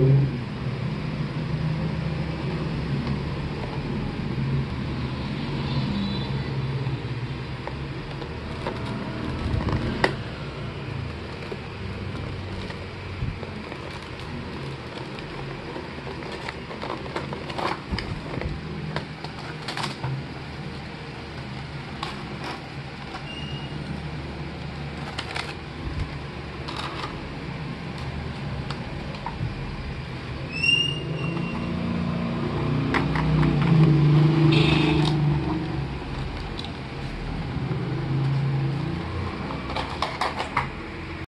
Amen.